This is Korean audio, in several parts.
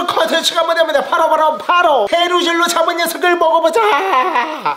오늘 컨텐츠가 뭐냐면 바로 바로 바로. 해루질로 잡은 녀석을 먹어보자.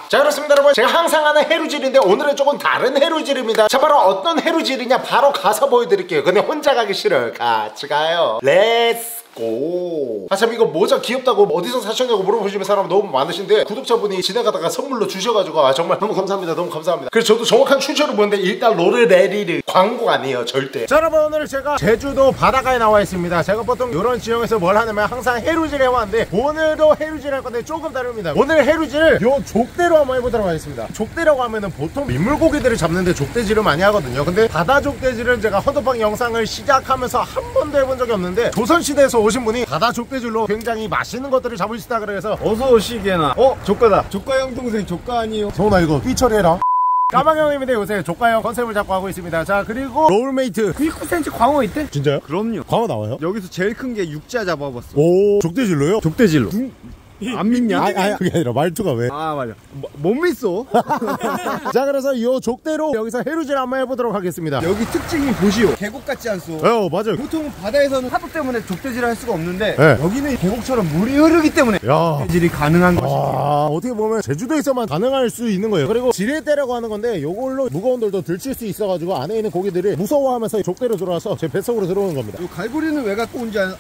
자 그렇습니다 여러분. 제가 항상 하는 해루질인데 오늘은 조금 다른 해루질입니다. 자 바로 어떤 해루질이냐? 바로 가서 보여드릴게요. 근데 혼자 가기 싫어요. 같이 가요. let's go. 아, 참, 이거 모자 귀엽다고 어디서 사셨냐고 물어보시는 사람 너무 많으신데, 구독자분이 지나가다가 선물로 주셔가지고, 아, 정말 너무 감사합니다. 너무 감사합니다. 그래서 저도 정확한 출처를 보는데, 일단 로르레리르 광고 아니에요, 절대. 자, 여러분, 오늘 제가 제주도 바닷가에 나와 있습니다. 제가 보통 이런 지형에서 뭘 하냐면 항상 해루질 해왔는데, 오늘도 해루질 할 건데 조금 다릅니다. 오늘 해루질 요 족대로 한번 해보도록 하겠습니다. 족대라고 하면은 보통 민물고기들을 잡는데 족대질을 많이 하거든요. 근데 바다 족대질은 제가 허드방 영상을 시작하면서 한 번도 해본 적이 없는데, 조선시대에서 오신 분이 바다 족대질로 굉장히 맛있는 것들을 있다 그래서 어서 오시게나 어? 조카다 조카 형 동생 조카 아니요 성훈아 이거 삐처리해라 까망형입니다 요새 조카형 컨셉을 잡고 하고 있습니다 자 그리고 롤메이트 19cm 광어 있대? 진짜요? 그럼요 광어 나와요? 여기서 제일 큰 게 육자 잡아봤어 오 족대질로요? 족대질로 안 믿냐? 아니 아니 그게 아니라 말투가 왜? 아 맞아 뭐, 못 믿어 자 그래서 이 족대로 여기서 해루질 한번 해보도록 하겠습니다 여기 특징이 보시오 계곡 같지 않소 어 맞아요 보통 바다에서는 파도 때문에 족대질을 할 수가 없는데 네. 여기는 계곡처럼 물이 흐르기 때문에 야 족대질이 가능한 아, 어떻게 보면 제주도에서만 가능할 수 있는 거예요. 그리고 지뢰대라고 하는 건데 요걸로 무거운 돌도 들칠 수 있어가지고 안에 있는 고기들이 무서워하면서 족대로 들어와서 제 뱃속으로 들어오는 겁니다. 이 갈고리는 왜 갖고 온지 아,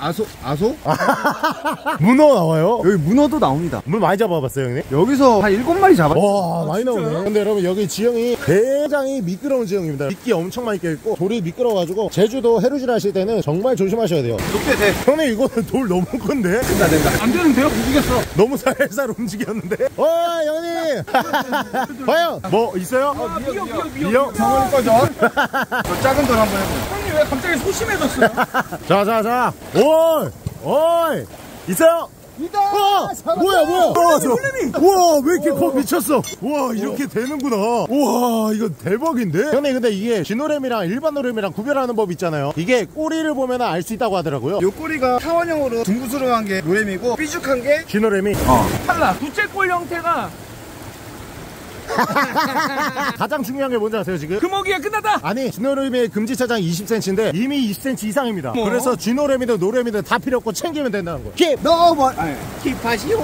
아소? 아소? 문어 나와요? 여기 문어도 나옵니다 물 많이 잡아봤어요, 형님? 여기서 한 7마리 잡았어 와 많이 나오네 근데 여러분 여기 지형이 굉장히 미끄러운 지형입니다 미끼 엄청 많이 껴있고 돌이 미끄러워가지고 제주도 해루질 하실 때는 정말 조심하셔야 돼요 족대 돼 형님 이거는 돌 너무 큰데? 된다 된다 안 되는데요? 이기겠어 너무 살살 움직였는데 어 형님 과연 뭐 있어요? 미역 미역 미역? 병원이 꺼져 저 작은 돌 한번 해보 형님 왜 갑자기 소심해졌어요? 자 자 자. 오이 오이. 있어요? 이다! 와 뭐야 뭐야? 와, 저, 우와 왜 이렇게 커 미쳤어? 우와 이렇게 되는구나. 우와 이거 대박인데? 형님 근데 이게 진노래미랑 일반 노래미랑 구별하는 법 있잖아요. 이게 꼬리를 보면 알 수 있다고 하더라고요. 요 꼬리가 타원형으로 둥그스러운 게 노래미고 삐죽한 게 진노래미? 달라. 두째 꼴 형태가 가장 중요한 게 뭔지 아세요 지금? 금어기가 끝났다. 아니 진노래미의 금지차장 20cm인데 이미 20cm 이상입니다 뭐? 그래서 진노래미든 노래미든 다 필요 없고 챙기면 된다는 거예요 keep! 너무 keep하시오.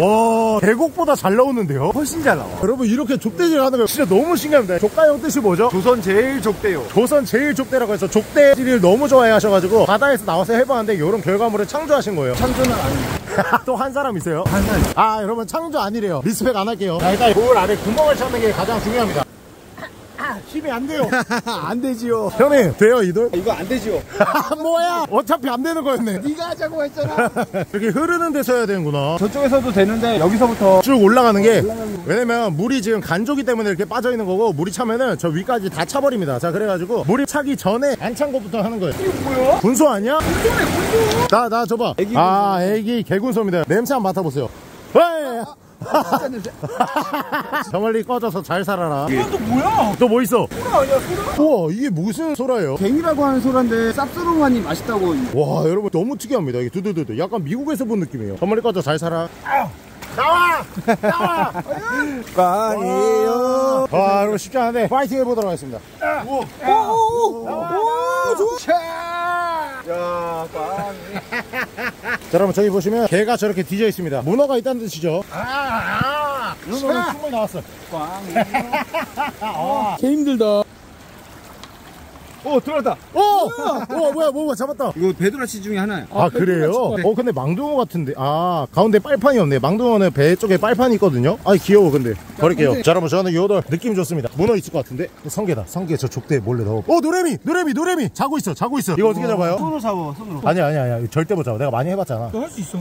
와 계곡보다 잘 나오는데요? 훨씬 잘 나와 여러분 이렇게 족대질 하는 거 진짜 너무 신기합니다 조가형 뜻이 뭐죠? 조선 제일 족대요 조선 제일 족대라고 해서 족대질을 너무 좋아해 하셔가지고 바다에서 나와서 해봤는데 이런 결과물을 창조하신 거예요 창조는 아니에요 또 한 사람 있어요? 한 살. 아 여러분 창조 아니래요 respect 안 할게요 자 일단 볼 안에 구멍을 찾는 게 가장 중요합니다 아, 힘이 안 돼요. 안 되지요. 형님 돼요 이돌? 이거 안 되지요. 뭐야? 어차피 안 되는 거였네. 네가 하자고 했잖아. 이렇게 흐르는 데서 해야 되는구나. 저쪽에서도 되는데 여기서부터 쭉 올라가는 게 왜냐면 물이 지금 간조기 때문에 이렇게 빠져 있는 거고 물이 차면은 저 위까지 다 차버립니다. 자 그래가지고 물이 차기 전에 안 찬 거부터 하는 거예요. 이거 뭐야? 군소 아니야? 군소네 군소. 나나 줘봐. 애기 아 애기 개군소입니다. 냄새 한번 맡아보세요. 왜? 진 짜 냄새 저 멀리 꺼져서 잘 살아라. 이건 또 뭐야? 또 뭐 있어? 소라 아니야 소라? 우와 이게 무슨 소라예요? 갱이라고 하는 소란데 쌉스러움하니 맛있다고. 와 여러분 너무 특이합니다. 이게 두두두두. 약간 미국에서 본 느낌이에요. 저 멀리 꺼져 잘 살아. 나와! 나와! 빵이에요. 와 여러분 쉽지 않은데 파이팅 해보도록 하겠습니다. 오 오오 좋아 야 빵. 자 여러분 저기 보시면 개가 저렇게 뒤져 있습니다. 문어가 있다는 뜻이죠. 아 아 문어는 충분히 나왔어. 개 힘들다 오 들어왔다. 오! 오 뭐야 뭐야 잡았다. 이거 배도라치 중에 하나야 아, 그래요? 어 근데 망둥어 같은데. 아 가운데 빨판이 없네. 망둥어는 배 쪽에 빨판이 있거든요? 아 귀여워 근데. 버릴게요. 자 여러분 저는 요돌 느낌 좋습니다. 문어 있을 것 같은데? 성게다. 성게 저 족대에 몰래 넣어. 어 노래미 노래미 노래미. 자고 있어 자고 있어. 이거 어떻게 잡아요? 손으로 잡아 손으로. 아니야 아니야 아니야. 절대 못 잡아. 내가 많이 해봤잖아. 너 할 수 있어.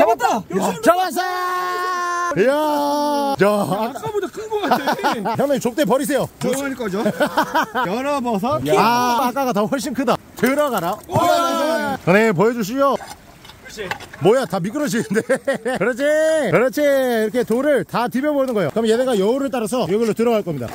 잡았다. 잡았어! 이야! 자 아까보다 큰 거 같아. 형님 족대 버리세요. 조용할 거죠? 열어버섯 아 아까가 더 훨씬 크다. 들어가라. 형님 보여주시 오 뭐야 다 미끄러지는데? 그렇지 그렇지. 이렇게 돌을 다 디벼보는 거예요. 그럼 얘네가 여울을 따라서 여기로 들어갈 겁니다.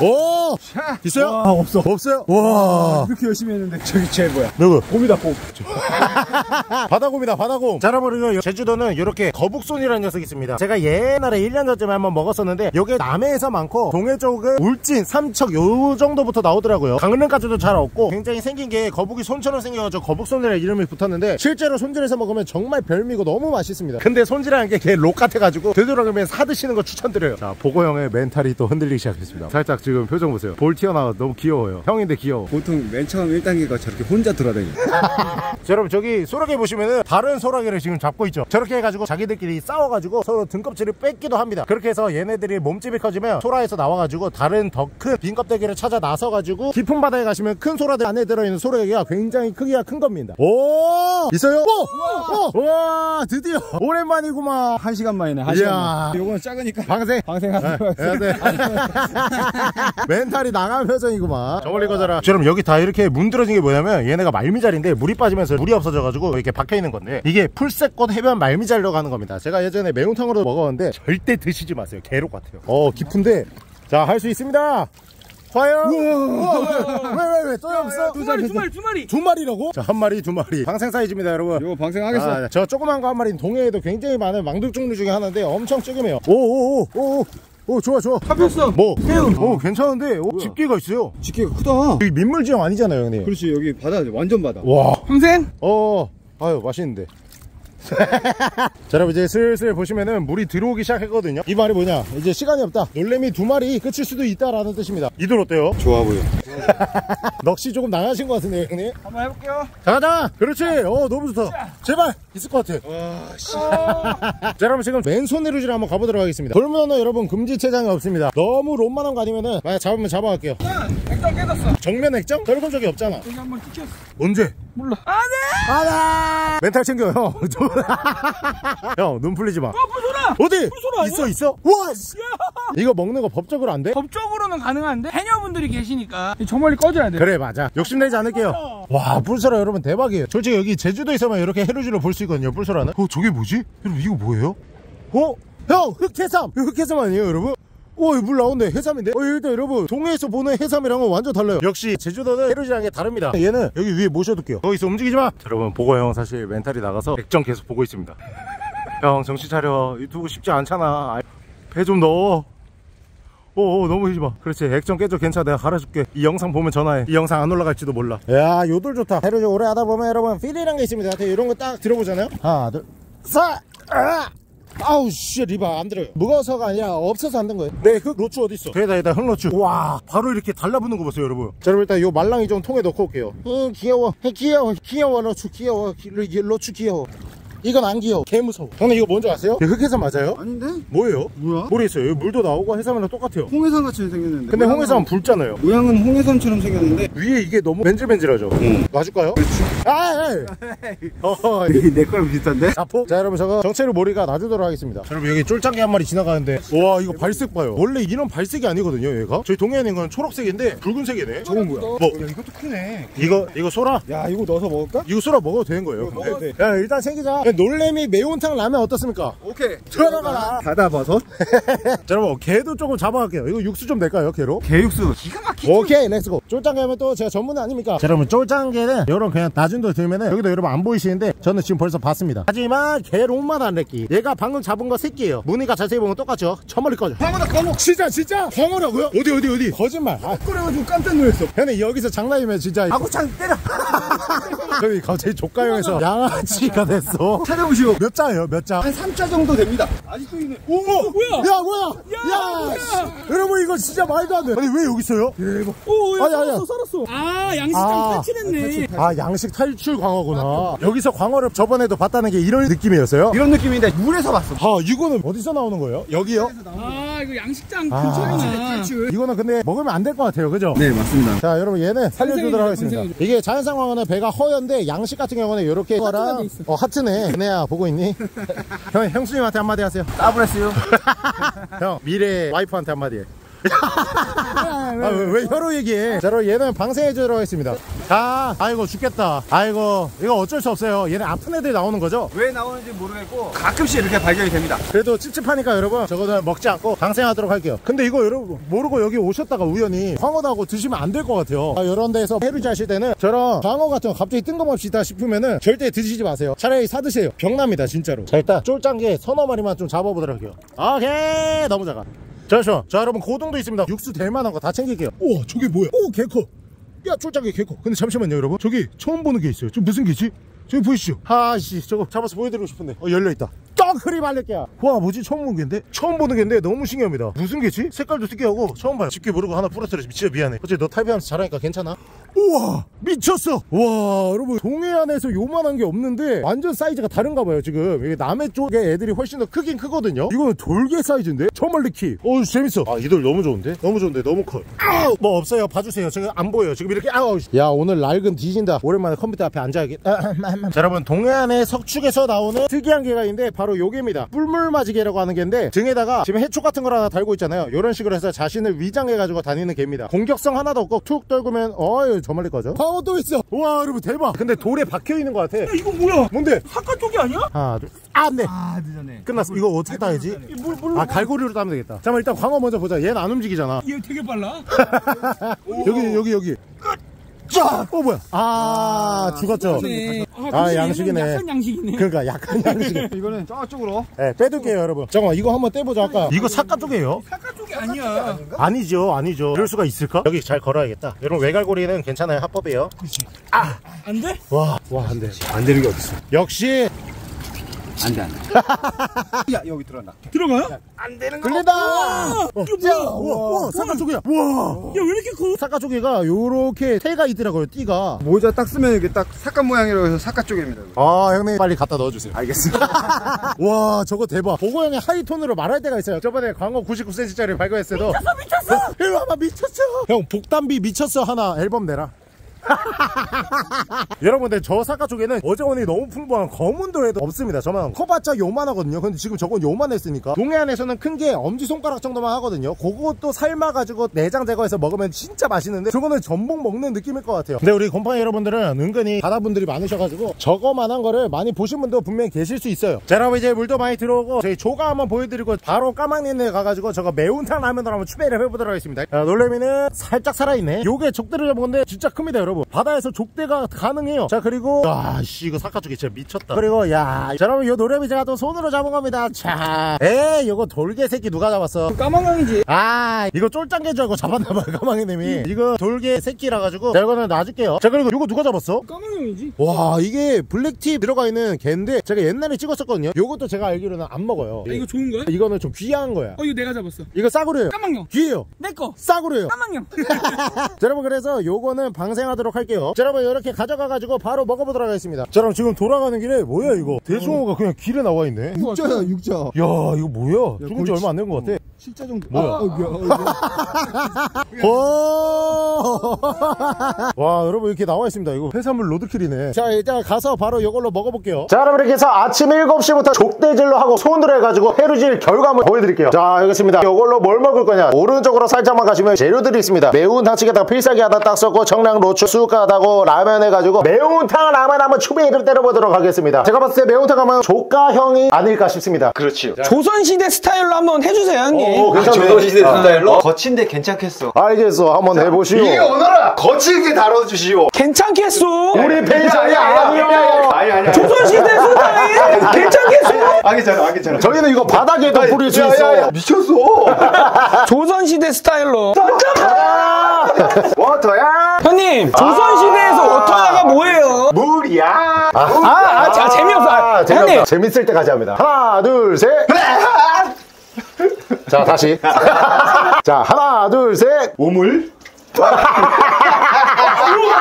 오! 오! 있어요? 아 없어. 없어요? 와. 이렇게 열심히 했는데 저기 쟤 뭐야? 누구? 곰이다 곰. 바다곰이다 바다곰. 자 여러분 제주도는 이렇게 거북손이라는 녀석이 있습니다. 제가 옛날에 1년 전쯤에 한번 먹었었는데 요게 남해에서 많고 동해 쪽은 울진 삼척 요 정도부터 나오더라고요. 강릉까지도 잘 없고 굉장히 생긴 게 거북이 손처럼 생겨가지고 거북손이라는 이름이 붙었는데 실제로 손질해서 먹으 면 정말 별미고 너무 맛있습니다. 근데 손질하는 게걔 록 같아가지고 되도록이면 사 드시는 거 추천드려요. 자 보고 형의 멘탈이 또 흔들리기 시작했습니다. 살짝 지금 표정 보세요. 볼 튀어나와 너무 귀여워요. 형인데 귀여워. 보통 맨 처음 1단계가 저렇게 혼자 돌아다녀 자, 여러분 저기 소라게 보시면은 다른 소라게를 지금 잡고 있죠. 저렇게 해가지고 자기들끼리 싸워가지고 서로 등껍질을 뺏기도 합니다. 그렇게 해서 얘네들이 몸집이 커지면 소라에서 나와가지고 다른 더 큰 빈 껍데기를 찾아 나서가지고 깊은 바다에 가시면 큰 소라들 안에 들어있는 소라게가 굉장히 크기가 큰 겁니다. 오! 있어요? 오! 오! 와 드디어 오랜만이구만 한 시간 만이네 한. 시간 만 요거는 작으니까 방생 거야 해야 돼. 멘탈이 나간 표정이구만. 저멀리 거져라. 여러분 여기 다 이렇게 문드러진 게 뭐냐면 얘네가 말미잘인데 물이 빠지면서 물이 없어져가지고 이렇게 박혀 있는 건데 이게 풀새꽃 해변 말미잘로 가는 겁니다. 제가 예전에 매운탕으로 먹었는데 절대 드시지 마세요. 개록 같아요. 어 깊은데 자 할 수 있습니다. 과연 왜왜왜 또 없어? 두 마리 두 마리 두 마리 두 마리라고? 자 한 마리 두 마리 방생 사이즈입니다 여러분. 요거 방생하겠어 아, 저 조그만 거 한 마리는 동해에도 굉장히 많은 망둥 종류 중에 하나인데 엄청 찌그매요. 오오오오 오 좋아 좋아. 잡혔어 뭐? 오 괜찮은데 오, 집게가 있어요. 집게가 크다 여기 민물 지형 아니잖아요 형님. 그렇지 여기 바다 완전 바다 와. 평생 어. 아유 맛있는데. 자 여러분 이제 슬슬 보시면은 물이 들어오기 시작했거든요. 이 말이 뭐냐? 이제 시간이 없다. 놀래미 두 마리 끝일 수도 있다라는 뜻입니다. 이들 어때요? 좋아 보여. 넋이 조금 나가신 것 같은데요 형님? 한번 해볼게요. 자 가자! 그렇지! 어 너무 좋다. 제발! 있을 것 같아. 자 여러분 지금 왼손 내루지를 한번 가보도록 하겠습니다. 돌면허 여러분 금지체장이 없습니다. 너무 롬만한 거 아니면은 만약 잡으면 잡아갈게요. 액정 깨졌어. 정면 액정? 떨군 적이 없잖아. 여기 한번 찍혔어. 언제? 몰라 안돼 하나 멘탈 챙겨 형. 형 눈 풀리지 마. 어 불소라 어디? 아니야? 있어 있어? 와 씨. 이거 먹는 거 법적으로 안 돼? 법적으로는 가능한데 해녀분들이 계시니까 저 멀리 꺼져야 돼 그래 맞아 욕심내지 않을게요 와 뿔소라 여러분 대박이에요 솔직히 여기 제주도에서만 이렇게 해루지를 볼 수 있거든요 뿔소라는 어 저게 뭐지? 여러분 이거 뭐예요? 어? 형 흑해삼 이거 흑해삼 아니에요 여러분? 오, 물 나온대. 해삼인데? 어, 일단 여러분, 동해에서 보는 해삼이랑은 완전 달라요. 역시, 제주도는 해루지랑 게 다릅니다. 얘는 여기 위에 모셔둘게요. 거기서 움직이지 마! 여러분, 보고 형 사실 멘탈이 나가서 액정 계속 보고 있습니다. 형, 정신 차려. 유튜브 쉽지 않잖아. 배 좀 넣어. 오, 오 너무 하지 마. 그렇지. 액정 깨져 괜찮아. 내가 갈아줄게. 이 영상 보면 전화해. 이 영상 안 올라갈지도 몰라. 야, 요돌 좋다. 해루지 오래 하다 보면 여러분, feel이란 게 있습니다. 이런 거 딱 들어보잖아요. 하나, 둘, 셋! 아! 아우 씨 리바 안 들어요. 무거워서가 아니라 없어서 안 된 거예요. 네그 로추 어디 있어? 그래다 여기다 흑로추. 와. 바로 이렇게 달라붙는 거 보세요 여러분. 자 여러분 일단 요 말랑이 좀 통에 넣고 올게요. 응 귀여워. 귀여워. 귀여워 로추. 귀여워. 기- 로- 로추 귀여워 이건 안 귀여워 개 무서워 형님 이거 뭔지 아세요? 흑해삼 맞아요? 아닌데? 뭐예요? 뭐야? 모르겠어요 물도 나오고 해삼이랑 똑같아요 홍해삼 같이 생겼는데 근데 홍해삼은 붉잖아요 모양은 홍해삼처럼 생겼는데 위에 이게 너무 맨질맨질하죠 응. 놔줄까요? 아 에이. 어허 내 거랑 비슷한데? 자포? 자 여러분 저거 정체를 모리가 놔주도록 하겠습니다 자, 여러분 여기 쫄짱개 한 마리 지나가는데 와 이거 발색 봐요 원래 이런 발색이 아니거든요 얘가 저희 동해에 있는 건 초록색인데 붉은색이네 저건 뭐야? 뭐 야 이것도 크네 이거 이거 소라? 야 이거 넣어서 먹을까? 이거 소라 먹어도 되는 거예요 먹어도 근데. 야 일단 생기자 놀래미 매운탕 라면 어떻습니까? 오케이. 들어가라 바다버섯. 자 여러분 개도 조금 잡아갈게요. 이거 육수 좀 낼까요 개로? 개육수. 기가 막히지. 오케이 렛츠고 쫄짱개 하면 또 제가 전문 아닙니까? 자 여러분 쫄짱개는 여러분 그냥 낮은 돌 들면은 여기도 여러분 안 보이시는데 저는 지금 벌써 봤습니다. 하지만 개롱만 안 냈기. 얘가 방금 잡은 거 새끼예요. 무늬가 자세히 보면 똑같죠? 처머리 꺼져. 방어다 검어. 진짜 진짜? 광어라고요? 어디 어디 어디? 거짓말. 아, 그래가지고 깜짝 놀랐어. 형님 여기서 장난이면 진짜 아구창 때려. 형님 갑자기 조가형에서 양아치가 됐어. 찾아보시오. 몇 자예요 몇 자? 한 3자 정도 됩니다 아직도 있네 오 뭐야? 야 뭐야 야, 씨. 여러분 이거 진짜 말도 안돼 아니 왜 여기 있어요? 오야 아니, 아니야. 살았어 살았어 아 양식장 아. 탈출했네 아 양식 탈출 광어구나 여기서 광어를 저번에도 봤다는 게 이런 느낌이었어요? 이런 느낌인데 물에서 봤어 아 이거는 어디서 나오는 거예요? 여기요? 아 이거 양식장 아. 근처구나 이거는 근데 먹으면 안 될 것 같아요 그죠? 네 맞습니다 자 여러분 얘는 살려주도록 하겠습니다. 이게 자연산 광어는 배가 허연데 양식 같은 경우는 이렇게 있어. 어 하트네 은혜야 보고 있니? 형 형 수님한테 한마디 하세요. 따브레스요. 형 미래 와이프한테 한마디 해 아, 왜, 왜 혀로 얘기해? 자, 그럼 얘는 방생해 주도록 하겠습니다. 자, 아이고, 죽겠다. 아이고, 이거 어쩔 수 없어요. 얘는 아픈 애들이 나오는 거죠? 왜 나오는지 모르겠고 가끔씩 이렇게 발견이 됩니다. 그래도 찝찝하니까 여러분, 저거는 먹지 않고 방생하도록 할게요. 근데 이거 여러분, 모르고 여기 오셨다가 우연히 광어 나고 드시면 안 될 것 같아요. 아, 이런 데서 해루지 하실 때는 저런 광어 같은 거 갑자기 뜬금없이 있다 싶으면은 절대 드시지 마세요. 차라리 사드세요. 병납니다, 진짜로. 자, 일단 쫄짱게 서너 마리만 좀 잡아보도록 할게요. 오케이! 너무 작아. 잠시만. 자, 여러분, 고동도 있습니다. 육수 될 만한 거 다 챙길게요. 우와, 저게 뭐야? 오, 개커. 야, 쫄짱게 개커. 근데 잠시만요, 여러분. 저기 처음 보는 게 있어요. 저 무슨 개지? 저기 보이시죠? 아씨, 저거 잡아서 보여드리고 싶은데. 어, 열려있다. 떡크리 말릴게야. 와, 뭐지? 처음 보는 개인데? 처음 보는 개인데 너무 신기합니다. 무슨 개지? 색깔도 특이하고 처음 봐요. 집게 모르고 하나 부러뜨려서 진짜 미안해. 어째 너 탈비하면서 잘하니까 괜찮아? 우와 미쳤어. 와 여러분 동해안에서 요만한 게 없는데 완전 사이즈가 다른가 봐요 지금. 이게 남해 쪽에 애들이 훨씬 더 크긴 크거든요. 이거는 돌개 사이즈인데? 처멀리키. 어 재밌어. 아 이돌 너무 좋은데? 너무 좋은데 너무 커. 아우 뭐 없어요. 봐주세요. 지금 안 보여요. 지금 이렇게 아우 야 오늘 낡은 뒤진다. 오랜만에 컴퓨터 앞에 앉아야겠다 자 여러분 동해안의 석축에서 나오는 특이한 개가 있는데 바로 요게입니다. 뿔물맞이개라고 하는 개인데 등에다가 지금 해초 같은 걸 하나 달고 있잖아요. 이런 식으로 해서 자신을 위장해가지고 다니는 개입니다. 공격성 하나도 없고 툭 떨구면 어유 저 멀리 꺼져 광어 또 있어. 와 여러분 대박. 근데 돌에 박혀있는 것 같아. 야, 이거 뭐야? 뭔데? 사과 쪽이 아니야? 하나 둘아네. 아 늦었네. 끝났어. 이거 어떻게 따야지? 물, 물로. 아 갈고리로 따면 되겠다. 잠깐만 일단 광어 먼저 보자. 얘는 안 움직이잖아. 얘 되게 빨라. 여기 여기 여기 쫙! 어 뭐야 아 죽었죠 네. 아, 양식이네. 약간 양식이네. 그러니까 약간 양식이 이거는 저쪽으로 네, 빼둘게요 여러분 잠깐만 이거 한번 떼보자 아까 이거 사과 쪽이에요? 사과 쪽이 아니야. 아니죠 아니죠 이럴 수가 있을까? 여기 잘 걸어야겠다 여러분 외갈고리는 괜찮아요 합법이에요 안 돼? 와 와 안 돼 안 되는 게 어딨어 역시 안 돼 안 돼. 야 여기 들어간다. 들어가요? 끌린다 어, 이거 자, 뭐야? 우와, 우와, 사과 쪽이야 우와 야, 왜 이렇게 커? 사과 쪽이가 요렇게 태가 있더라고요 띠가 모자 딱 쓰면 이게 딱 사과 모양이라고 해서 사과 쪽입니다. 이거. 아 형님 빨리 갖다 넣어주세요 알겠습니다. 와 저거 대박 보고 형이 하이톤으로 말할 때가 있어요 저번에 광어 99cm짜리 발견했을 때도 미쳤어, 미쳤어. 이리 와봐 미쳤어 형 복담비 미쳤어 하나 앨범 내라 여러분들 저 사과 쪽에는 어제원이 너무 풍부한 검은도에도 없습니다. 저만 커봤자 요만하거든요. 근데 지금 저건 요만했으니까. 동해안에서는 큰 게 엄지손가락 정도만 하거든요. 그것도 삶아가지고 내장 제거해서 먹으면 진짜 맛있는데 저거는 전복 먹는 느낌일 것 같아요. 근데 우리 곰팡이 여러분들은 은근히 바다분들이 많으셔가지고 저거만한 거를 많이 보신 분도 분명히 계실 수 있어요. 자 여러분 이제 물도 많이 들어오고 저희 조가 한번 보여드리고 바로 까망리에 가가지고 저거 매운탕 라면으로 한번 추배를 해보도록 하겠습니다. 자, 놀래미는 살짝 살아있네. 요게 족대를 잡은 건데 진짜 큽니다 여러분 바다에서 족대가 가능해요 자 그리고 아씨 이거 사카 쪽이 진짜 미쳤다 그리고 야 자, 여러분 요 노래미 제가 또 손으로 잡은 겁니다 자 에이 요거 돌개 새끼 누가 잡았어 까망강이지. 아 이거 쫄짱개인 줄 알고 잡았나봐요 까망이님이 이거 돌개 새끼라 가지고 자 이거는 놔줄게요 자 그리고 이거 누가 잡았어? 까망강이지. 와 이게 블랙팁 들어가 있는 개인데 제가 옛날에 찍었었거든요 요것도 제가 알기로는 안 먹어요 야, 이거 좋은 거야? 이거는 좀 귀한 거야 어, 이거 내가 잡았어. 이거 싸구려요 까망형. 귀해요 내 거. 싸구려요 까망형. 자, 여러분 그래서 요거는 방생하 도록 할게요. 자, 여러분 이렇게 가져가가지고 바로 먹어보도록 하겠습니다. 자 여러분 지금 돌아가는 길에 뭐야 이거? 대충어가 그냥 길에 나와 있네. 야 육자야 육자. 이거 뭐야? 죽은 지 얼마 안 된 것 같아 실자 정도. 뭐야? 아, 어. 어, 오! 와 여러분 이렇게 나와 있습니다. 이거 해산물 로드킬이네. 자 일단 가서 바로 이걸로 먹어볼게요. 자 여러분 이렇게 해서 아침 7시부터 족대질로 하고 손으로 해가지고 해루질 결과물 보여드릴게요. 자 여기 있습니다. 이걸로 뭘 먹을 거냐? 오른쪽으로 살짝만 가시면 재료들이 있습니다. 매운 탕치게다가 필살기 하나 딱 썼고 청량 로추 쑥가다고 라면 해가지고 매운탕 라면 한번 추비를 때려보도록 하겠습니다. 제가 봤을 때 매운탕 하면 조가형이 아닐까 싶습니다. 그렇지요. 조선시대 스타일로 한번 해주세요, 형님. 오 괜찮네 조선시대 스타일로 거친데 괜찮겠어. 알겠어 한번 해보시오 오너라 거칠게 다뤄주시오. 괜찮겠소? 우리 펜션이 아니요 아니 아니. 조선시대 스타일 괜찮겠소? 아 괜찮아 아 괜찮아. 저희는 이거 바닥에도 뿌릴 수 있어 미쳤어. 조선시대 스타일로. 워터야 형님, 조선시대에서 워터야가 뭐예요? 물이야. 아, 아, 자, 재미없어. 아, 재미없다. 형님. 재밌을 때까지 합니다. 하나, 둘, 셋. 자, 다시. 자, 하나, 둘, 셋. 우물.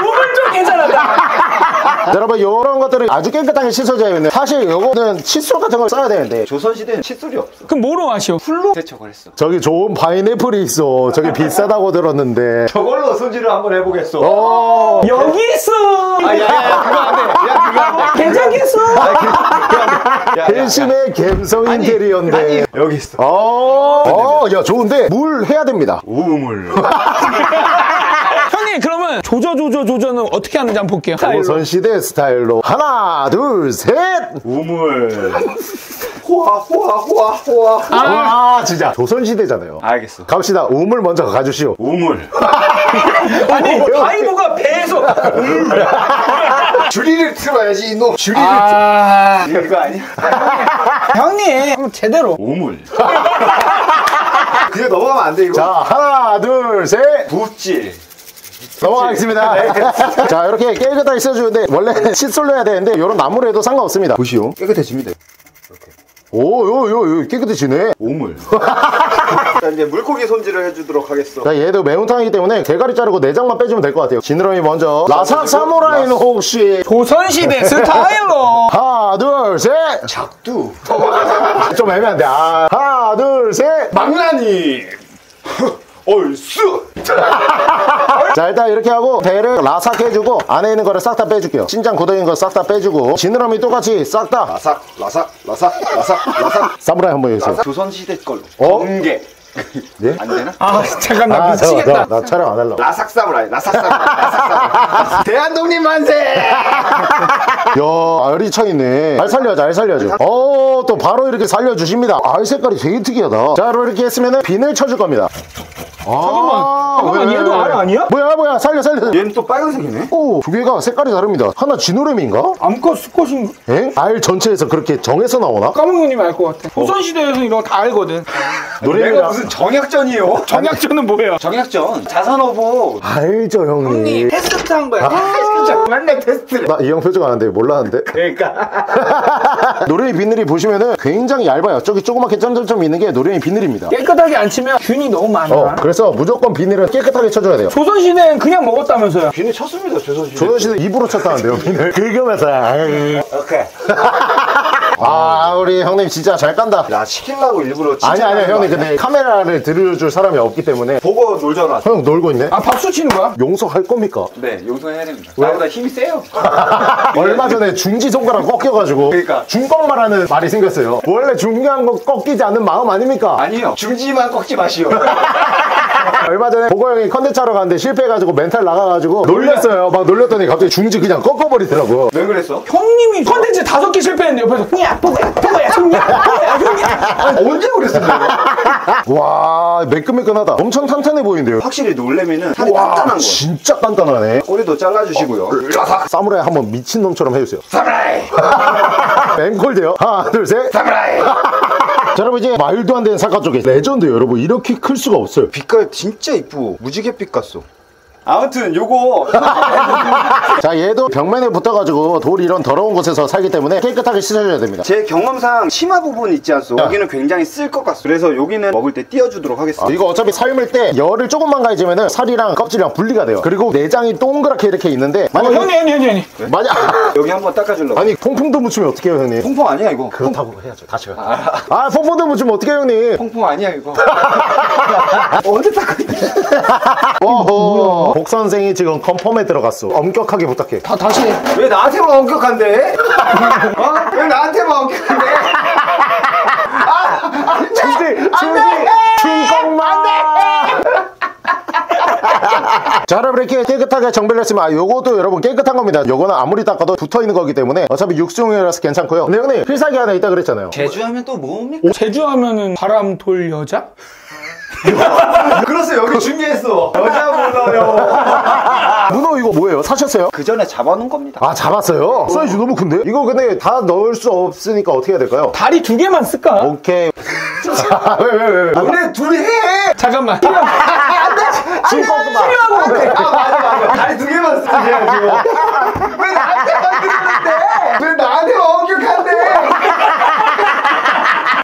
몸은 좀 괜찮았다. 자, 여러분 이런 것들을 아주 깨끗하게 씻어줘야 되는데 사실 이거는 칫솔 같은 걸 써야 되는데 조선시대는 칫솔이 없어. 그럼 뭐로 마셔? 풀로 세척을 했어. 저기 좋은 파인애플이 있어 저기 비싸다고 들었는데 저걸로 손질을 한번 해보겠어. 어 여기 있어. 아, 야, 야, 그거 안 돼. 야, 그거 안 돼. 괜찮겠어? 팬심의 갬성 인테리어인데 아니, 여기 있어. 어, 어, 야 좋은데 물 해야 됩니다 우물. 그러면 조져 조져 조져는 어떻게 하는지 한번 볼게요. 조선 시대 스타일로 하나 둘 셋 우물. 호화, 호화, 호화, 호화. 아, 진짜 조선 시대잖아요 알겠어. 갑시다 우물 먼저 가주시오 우물. 아니 바이브가 배에서 줄이를 틀어야지 이놈 줄이를 아 이거 아니야? 형님 한번 제대로 우물. 그냥 넘어가면 안 돼, 이거. 자 하나 둘셋 붓질. 넘어가겠습니다. 자 이렇게 깨끗하게 써주는데 원래 칫솔로 해야 되는데 이런 나무로 해도 상관없습니다. 보시오. 깨끗해집니다. 오요 요 요 깨끗해지네. 우물. 자, 이제 물고기 손질을 해주도록 하겠어. 자 얘도 매운탕이기 때문에 대가리 자르고 내장만 빼주면 될 것 같아요. 지느러미 먼저. 라삭 사무라이는 혹시? 조선시대 스타일로. 하나 둘 셋. 작두. 좀 애매한데. 아, 하나 둘 셋. 망나니. 얼쑤. 자 일단 이렇게 하고 배를 라삭 해주고 안에 있는 거를 싹 다 빼줄게요 신장 굳어있는 거싹 다 빼주고 지느러미 똑같이 싹 다 라삭, 라삭, 라삭, 라삭, 라삭. 사무라이 한번 해주세요 조선시대 걸로. 어? 공개. 네? 안 되나? 아 잠깐 나 아 미치겠다. 나, 나 촬영 안 하려고 라삭 사무라이, 라삭 사무라이, 라삭 사무라이. 대한독립 만세! 야 알이 차 있네 알 살려야지 알 살려야지 어또 바로 이렇게 살려주십니다 알 색깔이 되게 특이하다 자 그럼 이렇게 했으면 비늘 쳐줄 겁니다 아, 잠깐만 왜? 얘도 알 아니야? 뭐야 뭐야 살려 살려 얘는 또 빨간색이네? 오, 두 개가 색깔이 다릅니다. 하나 진노래미인가? 암컷 수컷인 에? 알 전체에서 그렇게 정해서 나오나? 까먹님이 알것 같아. 조선시대에서 이런 거 다 알거든. 내가 무슨 정약전이요? 정약전은 뭐예요? 정약전. 자산어보. 알죠, 형님. 테스트 한 거야. 맨날 테스트를. 나 이 형 표정 아는데 몰랐는데. 그러니까. 노래미 비늘이 보시면은 굉장히 얇아요. 저기 조그맣게 점점점 있는 게 노래미 비늘입니다. 깨끗하게 안 치면 균이 너무 많아. 어, 그래서 무조건 비늘은 깨끗하게 쳐줘야 돼요. 조선시대엔 그냥 먹었다면서요. 비늘 쳤습니다, 조선시대. 조선시대 입으로 쳤다는데요, 비늘. 긁으면서. 아유. 오케이. 아, 우리 형님 진짜 잘 깐다. 나 시키려고 일부러 아니, 아니, 거 형님. 아니야? 근데 카메라를 들여줄 사람이 없기 때문에. 보고 놀잖아. 형 놀고 있네? 아 박수 치는 거야? 용서할 겁니까? 네, 용서해야 됩니다. 나보다 힘이 세요. 얼마 전에 중지 손가락 꺾여가지고 그러니까. 중꺾마라는 말이 생겼어요. 원래 중요한 거 꺾이지 않는 마음 아닙니까? 아니요. 중지만 꺾지 마시오. 얼마 전에 보고 형이 컨텐츠 하러 갔는데 실패해가지고 멘탈 나가가지고 놀렸어요. 막 놀렸더니 갑자기 중지 그냥 꺾어버리더라고. 왜 그랬어? 형님이 컨텐츠 다섯 개 실패했는데 옆에서 야 뽀뽀야 형님 뽀뽀야 형님 언제 그랬어, 내가? 와 매끈매끈하다. 엄청 탄탄해 보이는데요. 확실히 놀래면은 살이 와 단단한 거. 진짜 단단하네. 꼬리도 잘라주시고요. 사무라이 한번 미친놈처럼 해주세요. 사무라이! 앵콜 돼요. 하나 둘 셋. 사무라이! 자 여러분 이제 말도 안 되는 사과 쪽에 레전드 여러분 이렇게 클 수가 없어요. 빛깔 진짜 이쁘. 무지개 빛 같소. 아무튼 요거 자 얘도 벽면에 붙어가지고 돌 이런 더러운 곳에서 살기 때문에 깨끗하게 씻어줘야 됩니다. 제 경험상 치마 부분 있지 않소? 여기는 굉장히 쓸 것 같소. 그래서 여기는 먹을 때 띄워주도록 하겠습니다. 이거 어차피 삶을 때 열을 조금만 가해지면 살이랑 껍질이랑 분리가 돼요. 그리고 내장이 동그랗게 이렇게 있는데 어, 만약 형님 형님 형님 만약 여기 한번 닦아주려고. 아니 퐁퐁도 묻히면 어떡해요 형님? 퐁퐁 아니야 이거. 그렇다고 해야죠. 다시 가요. 아 퐁퐁도 묻히면 어떡해요 형님? 퐁퐁 아니야 이거. 언제 닦았냐? 어허. 복 선생이 지금 컨펌에 들어갔어. 엄격하게 부탁해. 다 다시 해. 왜 나한테만 엄격한데? 어? 왜 나한테만 엄격한데? 중지 중지 중꺾마. 자 여러분 이렇게 깨끗하게 정비를 했으면 아 요것도 여러분 깨끗한 겁니다 요거는 아무리 닦아도 붙어있는 거기 때문에 어차피 육수용이라서 괜찮고요 근데 형님 필살기 하나 있다 그랬잖아요 제주하면 또 뭡니까? 제주하면은 바람 돌 여자? 그래서 여기 준비했어. 여자 불러요. 문어 이거 뭐예요? 사셨어요? 그 전에 잡아놓은 겁니다. 아 잡았어요? 사이즈 너무 큰데? 이거 근데 다 넣을 수 없으니까 어떻게 해야 될까요? 다리 두 개만 쓸까? 오케이 왜 왜왜 왜? 너네 둘이 해. 잠깐만. 중꺾마 아 맞아 맞아. 다리 두 개만 쓰지 해야죠. 왜 나한테만 그러는데? 왜 나한테만 엄격한데?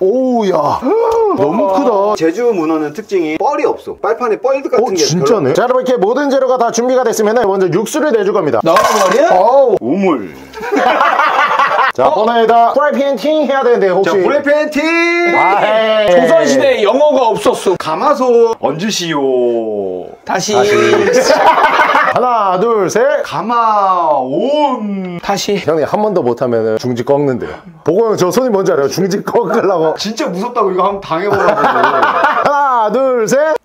오우야. 너무 크다. 제주 문어는 특징이 뻘이 없어. 빨판에 뻘 같은 오 게 진짜네? 자 여러분 이렇게 모든 재료가 다 준비가 됐으면 먼저 육수를 내줄 겁니다. 넣어버려? 별로- 우물. 자 번호에다 프라이팬 팅 해야 되는데 혹시 자, 팀! 아, 헤이. 조선시대에 영어가 없었어. 가마솥 얹으시오. 다시. 하나 둘 셋 가마온. 다시. 형님 한 번 더 못하면 중지 꺾는데요 보고 형저 손이 뭔지 알아요? 중지 꺾으려고 진짜 무섭다고 이거 한번 당해보라고. 하나 둘 셋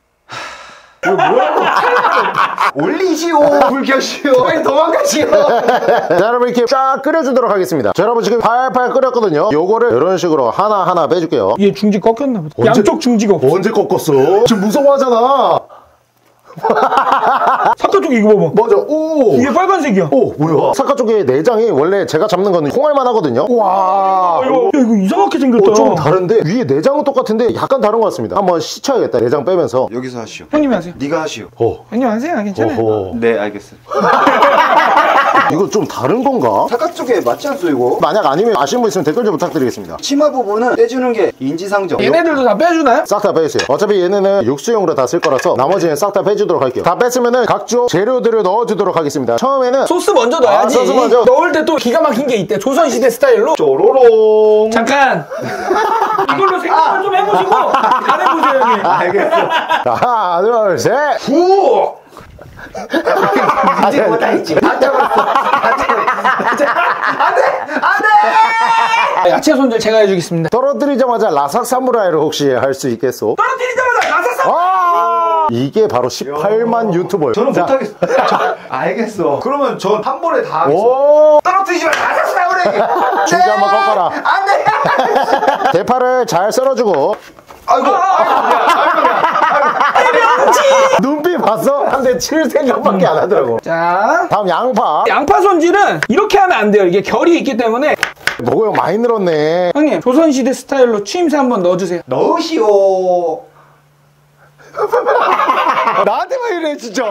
올리시오. 불켜시오. 빨리 도망가시오. 자 여러분 이렇게 쫙 끓여주도록 하겠습니다 자 여러분 지금 팔팔 끓였거든요 요거를 이런 식으로 하나하나 빼줄게요 얘 중지 꺾였나 보다. 언제- 양쪽 중지가 없어. 언제 꺾었어? 지금 무서워하잖아 사카 쪽 이거 봐봐. 맞아 오 이게 빨간색이야. 오 뭐야 사카 쪽에 내장이 원래 제가 잡는 거는 홍알만 하거든요 와 이거, 야, 이거 이상하게 생겼다. 어, 좀 다른데 위에 내장은 똑같은데 약간 다른 것 같습니다 한번 씻어야겠다 내장 빼면서 여기서 하시오. 형님이 하세요. 네가 하시오. 어. 형님 하세요. 괜찮아요. 어허. 네, 알겠어. 이거 좀 다른 건가? 사각 쪽에 맞지 않소 이거? 만약 아니면 아시는 분 있으면 댓글 좀 부탁드리겠습니다 치마 부분은 떼주는 게 인지상정. 얘네들도 다 빼주나요? 싹 다 빼주세요 어차피 얘네는 육수용으로 다 쓸 거라서 나머지는 싹 다 빼주도록 할게요 다 뺐으면은 각종 재료들을 넣어주도록 하겠습니다 처음에는 소스 먼저 넣어야지. 아, 소스 먼저. 넣을 때 또 기가 막힌 게 있대. 조선시대 스타일로. 쪼로롱. 잠깐. 이걸로 생각을 좀 해보시고 잘해보세요, 형님. 알겠어. 자, 하나 둘셋 후! 이제 뭐다 했지. 다 잡았어. 아, 야채 손질 제가 해주겠습니다. 떨어뜨리자마자 라삭 사무라이를 혹시 할 수 있겠소? 떨어뜨리자마자 나사사. 아 이게 바로 18만 유튜버예요 저는 자, 못하겠어. 저- 알겠어. 그러면 전 한 번에 다 하겠어. 오 떨어뜨리지 마. 다 샀어, 우리. 중지 한번 꺾어라 안 돼. 대파를 잘 썰어주고 아이고. 눈빛 봤어? 한대칠 생각밖에 안 하더라고 자. 다음 양파 양파 손질은 이렇게 하면 안 돼요. 이게 결이 있기 때문에 형 많이 늘었네 형님 조선시대 스타일로 추임새 한번 넣어주세요. 넣으시오. 나한테만 이래 진짜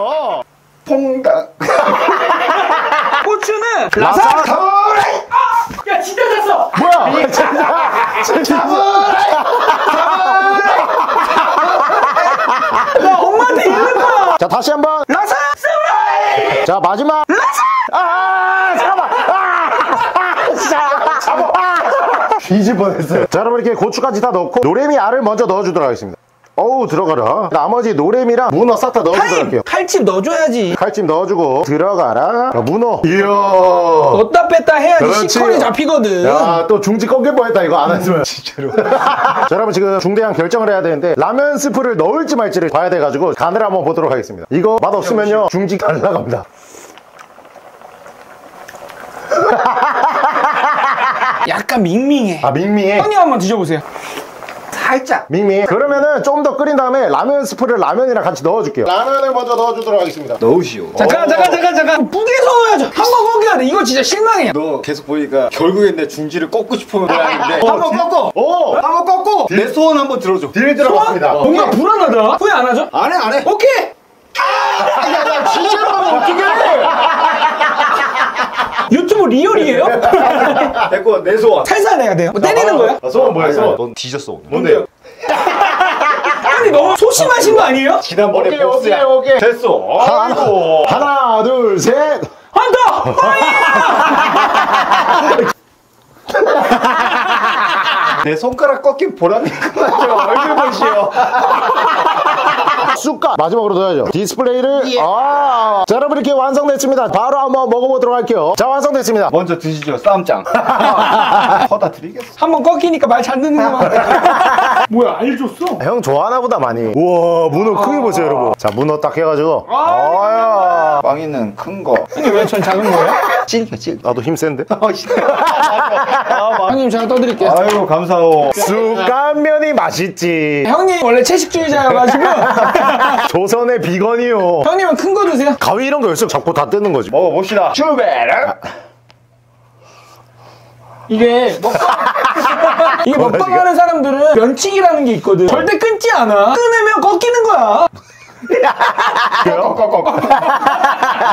퐁당. 고추는 라삭. 야 진짜 됐어. 뭐야 진짜 진짜 나 엄마한테 이럴 거야. 자 다시 한번. 라삭. 자 마지막. 아 잠깐만. 아 자, 잡아 뒤질 뻔했어요. 자 여러분 이렇게 고추까지 다 넣고 노래미 알을 먼저 넣어주도록 하겠습니다 어우 들어가라. 나머지 노래미랑 문어 싹 다 넣어주도록 할게요. 칼집 넣어줘야지. 칼집 넣어주고 들어가라. 자, 문어. 이야. 넣다 뺐다 해야지 그렇지. 시컬이 잡히거든. 야또 중지 꺾일 뻔했다 이거 안 했으면. 진짜로. 자 여러분 지금 중대한 결정을 해야 되는데 라면 스프를 넣을지 말지를 봐야 돼가지고 간을 한번 보도록 하겠습니다. 이거 맛없으면요. 중지 날라갑니다. 약간 밍밍해. 아 밍밍해? 형님 한번 드셔보세요. 살짝. 밍밍 그러면은 좀 더 끓인 다음에 라면 스프를 라면이랑 같이 넣어줄게요 라면을 먼저 넣어주도록 하겠습니다 넣으시오. 잠깐 잠깐 잠깐 잠깐 뿌개서 넣어야죠. 한번 꺾여야 돼. 이거 진짜 실망해. 너 계속 보니까 결국엔 내 중지를 꺾고 싶은 모양인데 한 번 꺾어 오! 한번 꺾고 내 소원 한번 들어줘 딜 들어갔습니다 뭔가 불안하다. 후회 안 하죠? 안해 안해 오케이. 야야 진짜로 하면 어떡해 유튜브 real이에요? 됐고 내 소원 살살해야 돼요. 뭐 때리는 거야? 아, 소원 뭐야 소원 넌 뒤졌어 오늘 뭔데요? 형님 너무 소심하신 거 아니에요? 지난번에 오케이 복수야 오케이 오케이 됐어 아이고 하나 둘셋 헌터! 내 손가락 꺾인 보람이 있구나 얼굴 보시오 쑥갓 마지막으로 넣어야죠. 디스플레이를 아. 자 여러분 이렇게 완성됐습니다. 바로 한번 먹어보도록 할게요. 자 완성됐습니다. 먼저 드시죠 쌈장. 퍼다 드리겠어. 한번 꺾이니까 말 잘 듣는구만. 뭐야, 알 줬어? 형 좋아하나 보다 많이. 우와 문어 크게 보세요 여러분. 자 문어 딱 해가지고. 아야 빵이는 큰 거. 형님 왜 전 작은 거예요? 찔겨 찔 나도 힘 센데? 형님 제가 떠드릴게요. 아이고 감사하오 쑥갓면이 맛있지. 형님 원래 채식주의자여가지고. 조선의 비건이요. 형님은 큰 거 드세요. 가위 이런 거 열쇠 잡고 다 뜯는 거지. 먹어봅시다. 슈베르. 이게 먹방. 이게 먹방하는 사람들은 면치기라는 게 있거든. 절대 끊지 않아. 끊으면 꺾이는 거야.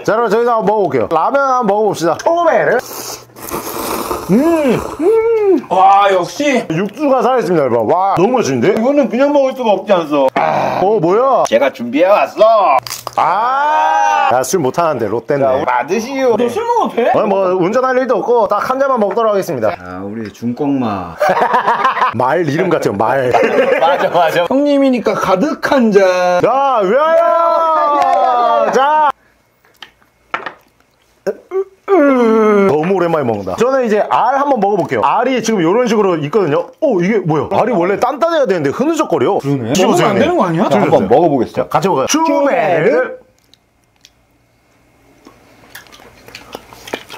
자 여러분 저희가 한번 먹어볼게요. 라면 한번 먹어봅시다. 초베를? 와 역시. 육수가 살아있습니다 여러분. 와 너무 맛있는데? 이거는 그냥 먹을 수가 없지 않소. 어 뭐야? 제가 준비해왔어. 아 야술 못하는데 롯데네 받으시오. 너 술 먹어도 돼? 어, 뭐 운전할 일도 없고 딱 한 잔만 먹도록 하겠습니다 아, 우리 중꽁마. 말 이름 같아요 말 맞아, 맞아. 형님이니까 가득한 잔 자, 위하여! 자! 너무 오랜만에 먹는다. 저는 이제 알 한번 먹어볼게요. 알이 지금 이런 식으로 있거든요. 오, 이게 뭐야? 알이 원래 단단해야 되는데 흐느적거려. 그러네. 먹으면 안 되는 거 아니야? 자, 한번 먹어보겠습니다. 같이 먹어요. 추베르.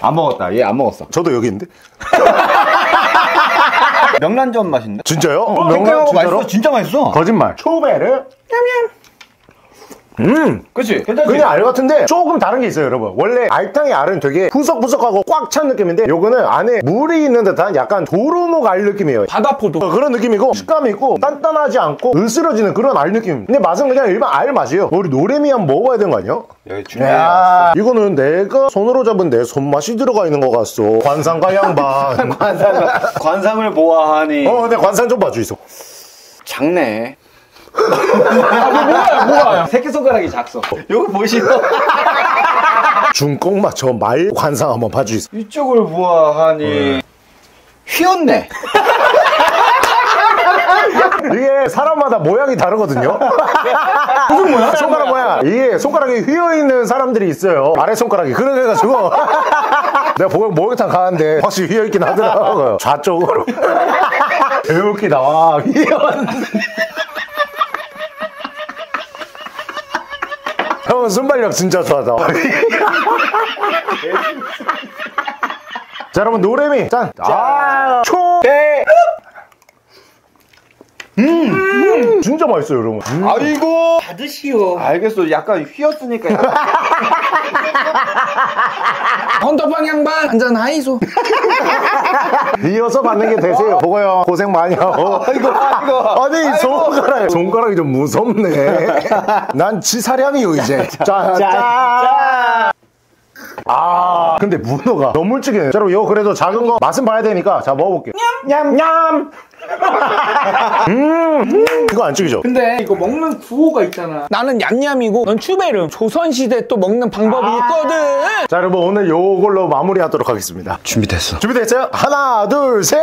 안 먹었다. 얘 안 먹었어. 저도 여기 있는데. 명란젓 맛인데? 진짜요? 어, 명란 생각하고 진짜로? 맛있어. 진짜 맛있어. 거짓말. 추베르. 음, 그치? 괜찮지? 그냥 알 같은데 조금 다른 게 있어요, 여러분. 원래 알탕의 알은 되게 푸석푸석하고 꽉 찬 느낌인데 요거는 안에 물이 있는 듯한 약간 도루묵 알 느낌이에요. 바다포도 어, 그런 느낌이고 식감이 있고 단단하지 않고 으스러지는 그런 알 느낌 근데 맛은 그냥 일반 알 맛이에요 우리 노래미 한번 먹어봐야 되는 거 아니야? 여기 준비해왔어. 야 이거는 내가 손으로 잡은 내 손맛이 들어가 있는 것 같소 관상가 양반 관상을, 관상을 보아하니. 어 근데 관상 좀 봐주이소 작네. 뭐야 뭐야. 새끼손가락이 작소. 요거 보시오. 중국맛 저말 관상 한번 봐주이소 이쪽을 보아하니. 휘었네. 이게 사람마다 모양이 다르거든요. 무슨 모양? 손가락 모양. 이게 손가락이 휘어 있는 사람들이 있어요. 아래 손가락이. 그래가지고. 내가 보면 목욕탕 가는데 확실히 휘어 있긴 하더라고요. 좌쪽으로. 개웃기다. 와 휘어있는 형은 순발력 진짜 좋아하다. 자 여러분 노래미. 짠. 아, 초 음, 진짜 맛있어요 여러분 음. 아이고. 받으시오 알겠어. 약간 휘었으니까. 약간 헌터방 양반 한잔 하이소 이어서 받는 게 되세요. 보고요. 고생 많이 하고. 아이고, 아이고. 아니, 손가락, 손가락이 좀 무섭네. 난 지사량이요, 이제. 자, 자. 아, 근데 문어가 너무. 자, 여러분, 이거 그래도 작은 거 맛은 봐야 되니까. 자, 먹어볼게요. 냠, 냠. 음, 음, 이거 안 찍이죠? 근데 이거 먹는 구호가 있잖아 나는 얌얌이고 넌 추베르 조선시대 또 먹는 방법이 있거든 자, 여러분, 오늘 요걸로 마무리하도록 하겠습니다. 준비됐어. 준비됐어요? 하나, 둘, 셋.